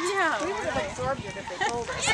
Yeah. We would have absorbed it if they told us.